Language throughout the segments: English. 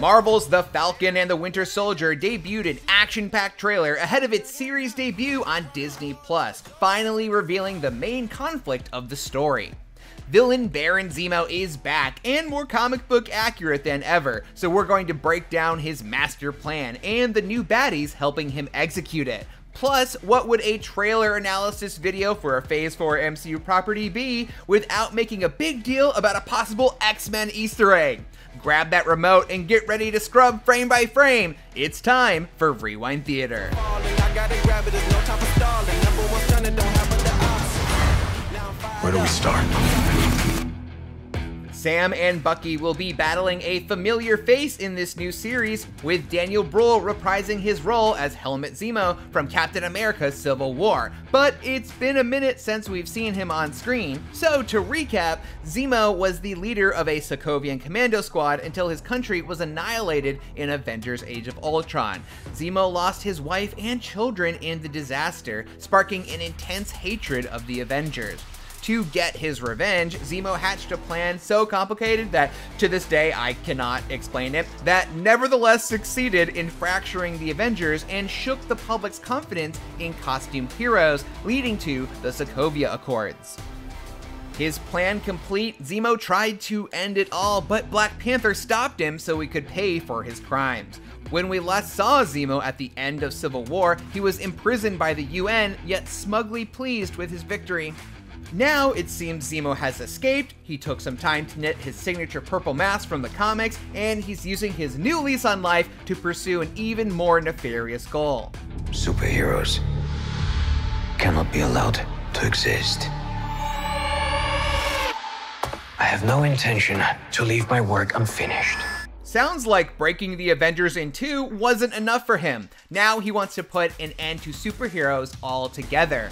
Marvel's The Falcon and the Winter Soldier debuted an action-packed trailer ahead of its series debut on Disney Plus, finally revealing the main conflict of the story. Villain Baron Zemo is back and more comic book accurate than ever, so we're going to break down his master plan and the new baddies helping him execute it. Plus, what would a trailer analysis video for a Phase 4 MCU property be without making a big deal about a possible X-Men Easter egg? Grab that remote and get ready to scrub frame by frame. It's time for Rewind Theater. Where do we start? Sam and Bucky will be battling a familiar face in this new series, with Daniel Bruhl reprising his role as Helmut Zemo from Captain America Civil War. But it's been a minute since we've seen him on screen, so to recap, Zemo was the leader of a Sokovian commando squad until his country was annihilated in Avengers Age of Ultron. Zemo lost his wife and children in the disaster, sparking an intense hatred of the Avengers. To get his revenge, Zemo hatched a plan so complicated that to this day I cannot explain it, that nevertheless succeeded in fracturing the Avengers and shook the public's confidence in costumed heroes, leading to the Sokovia Accords. His plan complete, Zemo tried to end it all, but Black Panther stopped him so he could pay for his crimes. When we last saw Zemo at the end of Civil War, he was imprisoned by the UN, yet smugly pleased with his victory. Now, it seems Zemo has escaped, he took some time to knit his signature purple mask from the comics, and he's using his new lease on life to pursue an even more nefarious goal. Superheroes cannot be allowed to exist. I have no intention to leave my work unfinished. Sounds like breaking the Avengers in two wasn't enough for him. Now he wants to put an end to superheroes altogether.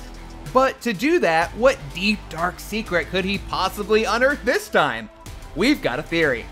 But to do that, what deep dark secret could he possibly unearth this time? We've got a theory.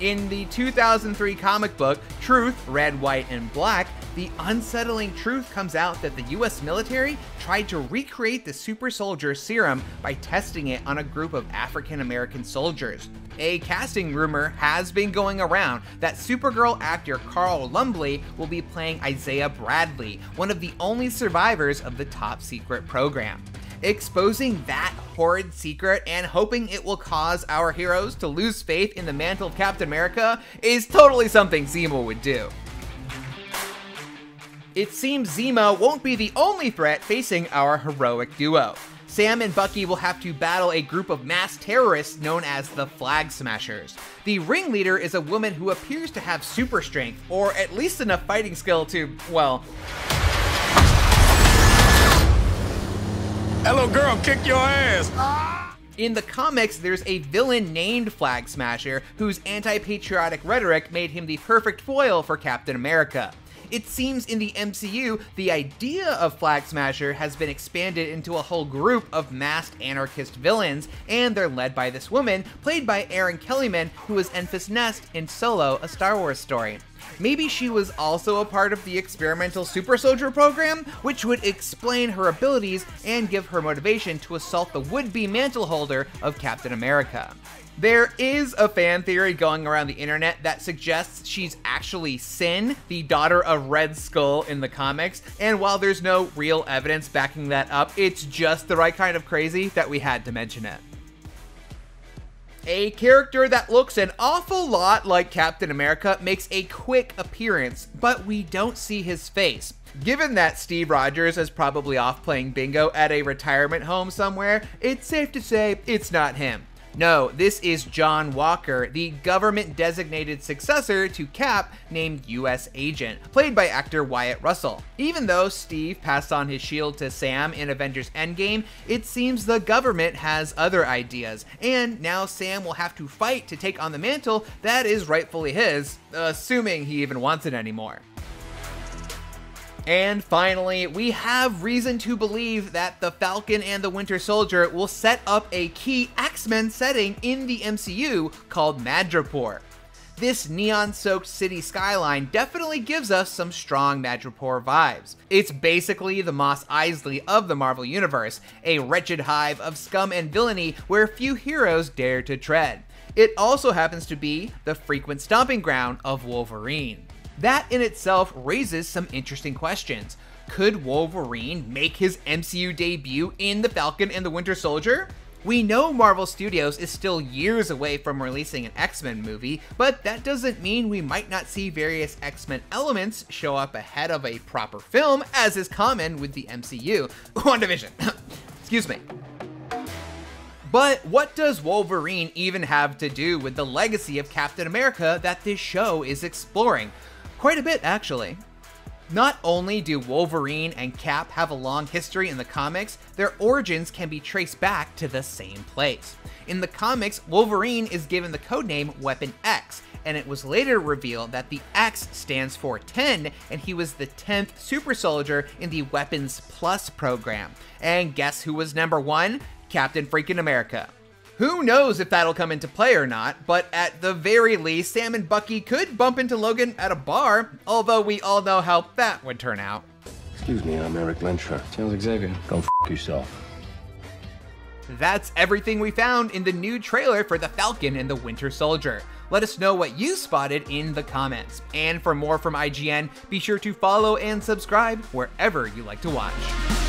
In the 2003 comic book, Truth, Red, White, and Black, the unsettling truth comes out that the US military tried to recreate the super soldier serum by testing it on a group of African American soldiers. A casting rumor has been going around that Supergirl actor Carl Lumbly will be playing Isaiah Bradley, one of the only survivors of the top secret program exposing that horrid secret and hoping it will cause our heroes to lose faith in the mantle of Captain America is totally something Zemo would do. It seems Zemo won't be the only threat facing our heroic duo. Sam and Bucky will have to battle a group of mass terrorists known as the Flag Smashers. The ringleader is a woman who appears to have super strength, or at least enough fighting skill to, well, Hello, girl, kick your ass. In the comics, there's a villain named Flag Smasher whose anti patriotic rhetoric made him the perfect foil for Captain America. It seems in the MCU, the idea of Flag Smasher has been expanded into a whole group of masked anarchist villains, and they're led by this woman, played by Erin Kellyman, who was Enfys Nest in Solo, a Star Wars story. Maybe she was also a part of the experimental super soldier program, which would explain her abilities and give her motivation to assault the would-be mantle holder of Captain America. There is a fan theory going around the internet that suggests she's actually Sin, the daughter of Red Skull in the comics, and while there's no real evidence backing that up, it's just the right kind of crazy that we had to mention it. A character that looks an awful lot like Captain America makes a quick appearance, but we don't see his face. Given that Steve Rogers is probably off playing bingo at a retirement home somewhere, it's safe to say it's not him. No, this is John Walker, the government designated successor to Cap named US Agent, played by actor Wyatt Russell. Even though Steve passed on his shield to Sam in Avengers Endgame, it seems the government has other ideas, and now Sam will have to fight to take on the mantle that is rightfully his, assuming he even wants it anymore. And finally, we have reason to believe that the Falcon and the Winter Soldier will set up a key X-Men setting in the MCU called Madripoor. this neon soaked city skyline definitely gives us some strong Madripoor vibes. It's basically the Mos Eisley of the Marvel Universe, a wretched hive of scum and villainy where few heroes dare to tread. It also happens to be the frequent stomping ground of Wolverine. That in itself raises some interesting questions. Could Wolverine make his MCU debut in The Falcon and the Winter Soldier? We know Marvel Studios is still years away from releasing an X Men movie, but that doesn't mean we might not see various X Men elements show up ahead of a proper film, as is common with the MCU. WandaVision. Excuse me. But what does Wolverine even have to do with the legacy of Captain America that this show is exploring? Quite a bit, actually. Not only do Wolverine and Cap have a long history in the comics, their origins can be traced back to the same place. In the comics, Wolverine is given the codename Weapon X, and it was later revealed that the X stands for 10, and he was the 10th super soldier in the Weapons Plus program. And guess who was number one? Captain Freaking America. Who knows if that'll come into play or not, but at the very least, Sam and Bucky could bump into Logan at a bar, although we all know how that would turn out. Excuse me, I'm Erik Lehnsherr. Charles Xavier. Go f yourself. That's everything we found in the new trailer for The Falcon and the Winter Soldier. Let us know what you spotted in the comments. And for more from IGN, be sure to follow and subscribe wherever you like to watch.